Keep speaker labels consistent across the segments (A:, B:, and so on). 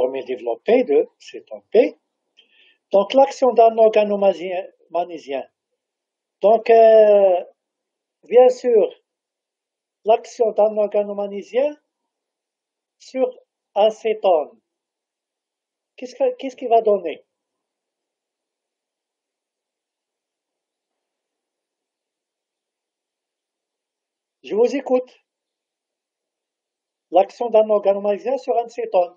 A: formule développée de cétone P. Donc, l'action d'un organo magnésiens. Donc, euh, bien sûr, l'action d'un organo magnésiens sur un cétone. Qu'est-ce qu'il va donner? Je vous écoute. L'action d'un organo magnésiens sur un cétone.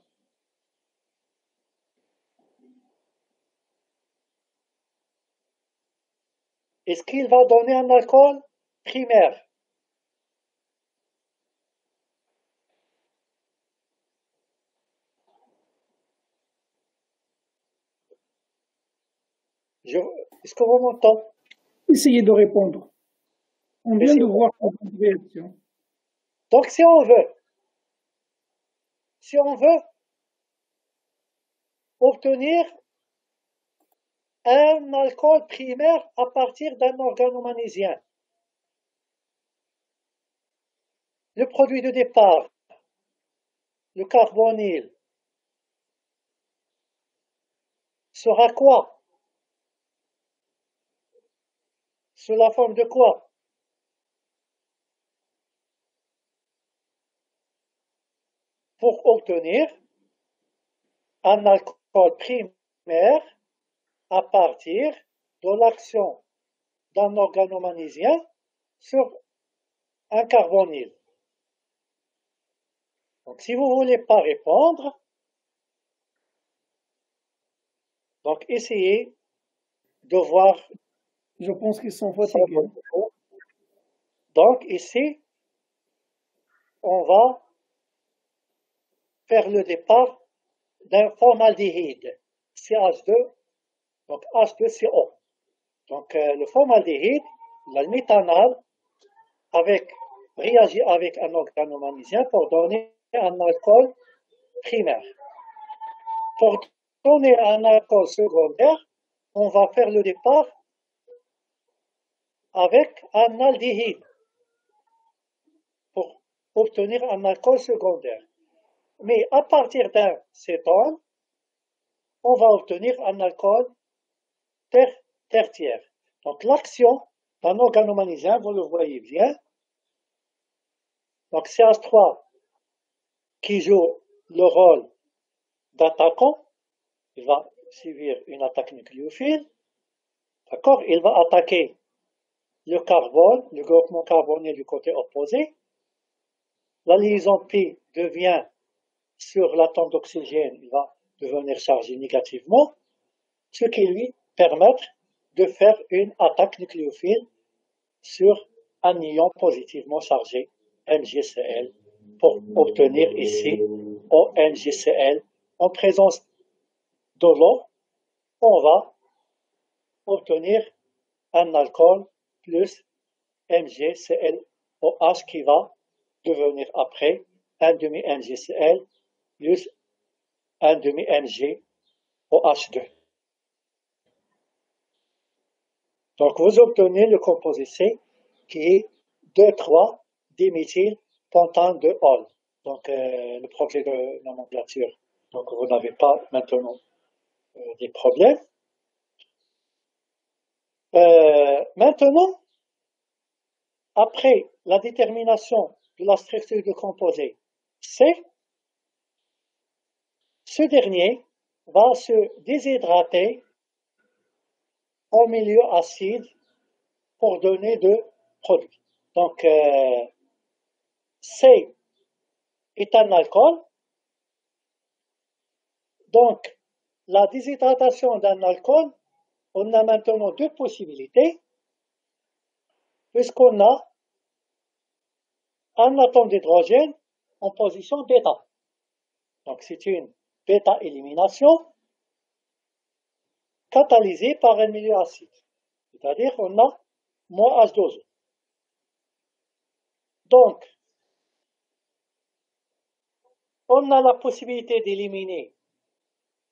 A: Est-ce qu'il va donner un alcool primaire? Est-ce que vous m'entendez?
B: Essayez de répondre. On vient de voir votre réaction.
A: Donc si on veut, si on veut obtenir un alcool primaire à partir d'un organo-magnésiens. Le produit de départ, le carbonyle, sera quoi? Sous la forme de quoi? Pour obtenir un alcool primaire à partir de l'action d'un organo-magnésiens sur un carbonyle. Donc, si vous ne voulez pas répondre, donc essayez de voir.
B: Je pense qu'ils sont fatigués.
A: Donc, ici, on va faire le départ d'un formaldéhyde, CH2 donc H2CO. Donc euh, le formaldéhyde, la méthanol, avec, réagit avec un organomagnésien pour donner un alcool primaire. Pour donner un alcool secondaire, on va faire le départ avec un aldéhyde pour obtenir un alcool secondaire. Mais à partir d'un cétone, on va obtenir un alcool tertiaire. Donc l'action d'un organomagnésien, vous le voyez bien. Donc CH3 qui joue le rôle d'attaquant, il va suivre une attaque nucléophile. D'accord? Il va attaquer le carbone, le groupement carboné du côté opposé. La liaison P devient sur l'atome d'oxygène, il va devenir chargé négativement, ce qui lui permettre de faire une attaque nucléophile sur un ion positivement chargé, MgCl, pour obtenir ici ONGCl en présence de l'eau, on va obtenir un alcool plus MgClOH qui va devenir après un demi MgCl plus un demi MgOH2. Donc vous obtenez le composé C qui est 2,3 diméthyl pentane de Hall. Donc euh, le projet de nomenclature. Donc vous n'avez pas maintenant euh, des problèmes. Euh, maintenant, après la détermination de la structure du composé C, ce dernier va se déshydrater en milieu acide pour donner de produits. Donc, euh, C est un alcool. Donc, la déshydratation d'un alcool, on a maintenant deux possibilités, puisqu'on a un atome d'hydrogène en position bêta. Donc, c'est une bêta-élimination catalysé par un milieu acide. C'est-à-dire on a moins H2O. Donc, on a la possibilité d'éliminer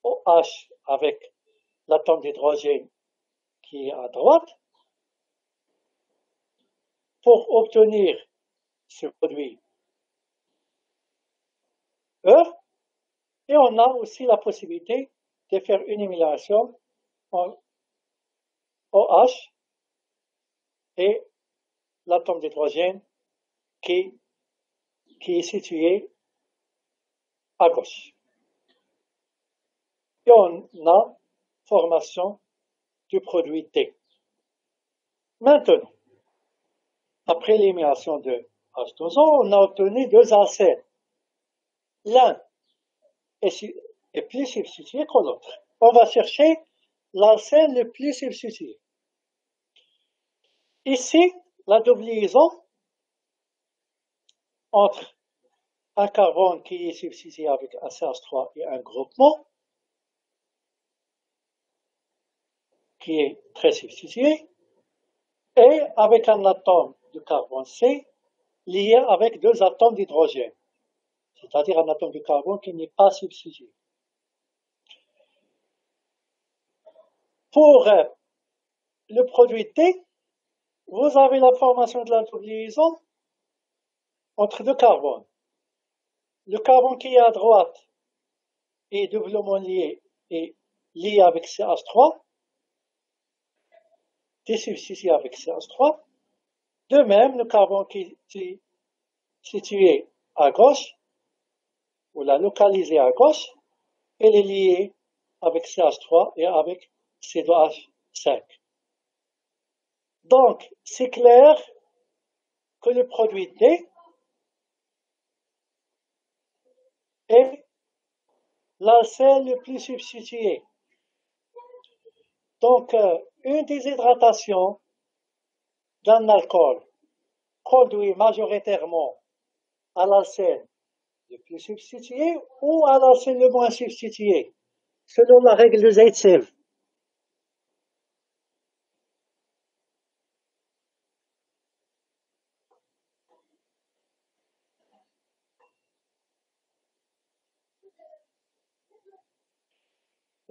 A: OH avec l'atome d'hydrogène qui est à droite pour obtenir ce produit E Et on a aussi la possibilité de faire une émulation OH et l'atome d'hydrogène qui, qui est situé à gauche. Et on a formation du produit T. Maintenant, après l'élimination de H2O, on a obtenu deux acènes. L'un est, plus substitué que l'autre. On va chercher l'acène le plus substitué. Ici, la double liaison entre un carbone qui est substitué avec un CH3 et un groupement qui est très substitué et avec un atome de carbone C lié avec deux atomes d'hydrogène, c'est-à-dire un atome de carbone qui n'est pas substitué. Pour euh, le produit T, vous avez la formation de la liaison entre deux carbones. Le carbone qui est à droite est doublement lié et lié avec CH3, désubstitué avec CH3. De même, le carbone qui est situé à gauche, ou l'a localisé à gauche, elle est liée avec CH3 et avec C2H5. Donc, c'est clair que le produit D est l'acide le plus substitué. Donc, euh, une déshydratation d'un alcool conduit majoritairement à l'acide le plus substitué ou à l'acide le moins substitué, selon la règle de Zaitsev.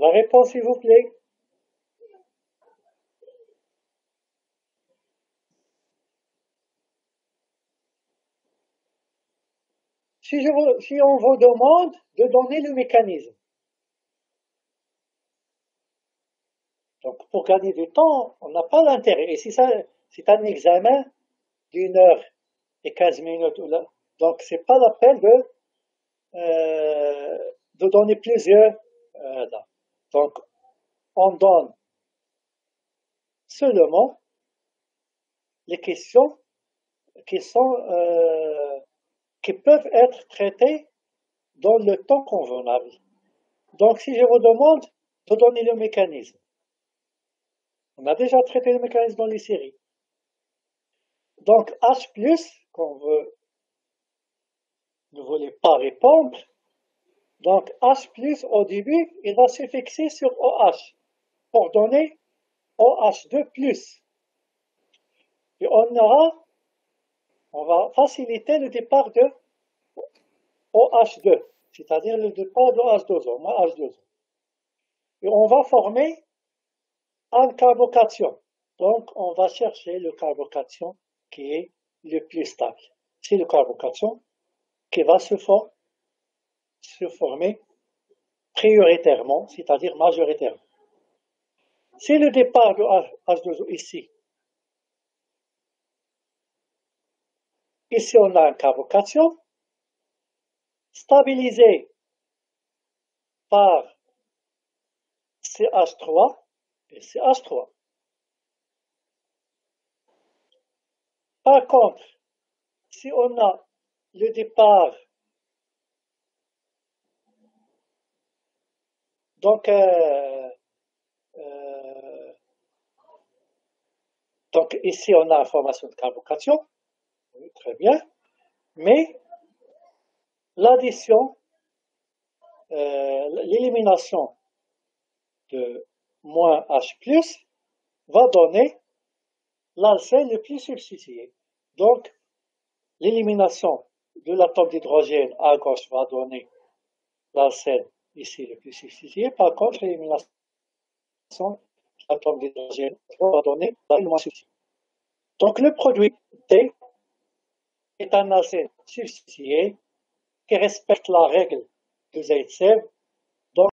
A: La réponse, s'il vous plaît. Si, on vous demande de donner le mécanisme, donc pour gagner du temps, on n'a pas l'intérêt. Et si ça, c'est un examen d'une heure et quinze minutes, donc c'est pas la peine de, euh, de donner plusieurs. Euh, donc, on donne seulement les questions qui sont euh, qui peuvent être traitées dans le temps convenable. Donc, si je vous demande de donner le mécanisme, on a déjà traité le mécanisme dans les séries. Donc, H+, qu'on veut, ne voulez pas répondre, donc H plus au début, il va se fixer sur OH pour donner OH2 plus. Et on aura, on va faciliter le départ de OH2, c'est-à-dire le départ de H2O, H2O. Et on va former un carbocation. Donc, on va chercher le carbocation qui est le plus stable. C'est le carbocation qui va se former se former prioritairement, c'est-à-dire majoritairement. C'est le départ de H2O ici. Ici, on a une carbocation stabilisée par CH3 et CH3. Par contre, si on a le départ Donc, euh, euh, donc ici, on a la formation de carbocation. Très bien. Mais l'addition, euh, l'élimination de moins H+, va donner l'alcène le plus substitué. Donc, l'élimination de l'atome d'hydrogène à gauche va donner l'alcène ici le plus substitué. Par contre, l'élimination l'atome d'hydrogène va donner le moins substitué. Donc, le produit T est un acide substitué qui respecte la règle de Zaitsev